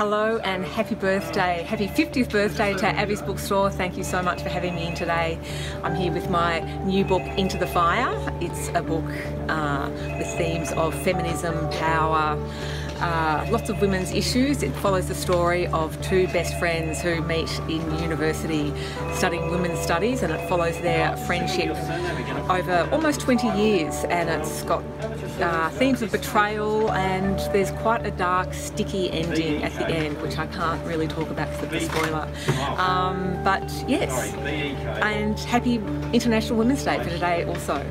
and happy birthday, happy 50th birthday to Abbey's Bookstore. Thank you so much for having me in today. I'm here with my new book, Into the Fire. It's a book uh, with themes of feminism, power, uh, lots of women's issues. It follows the story of two best friends who meet in university studying women's studies and it follows their friendship over almost 20 years and it's got uh, themes of betrayal and there's quite a dark sticky ending at the end which I can't really talk about because of the spoiler. Um, but yes, and happy International Women's Day for today also.